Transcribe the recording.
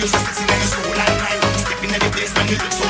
use so sexy and you so all night. Step in every place and you look so